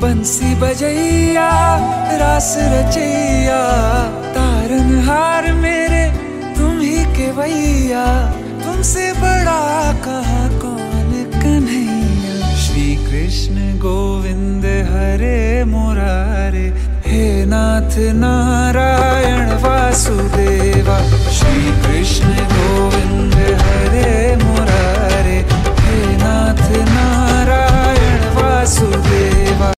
बंसी बजैया, रास रचैया तारन हार मेरे, तुम ही के भैया तुमसे बड़ा कहा कौन कन्हैया? श्री कृष्ण गोविंद हरे मुरारे, हे नाथ नारायण वासुदेवा। श्री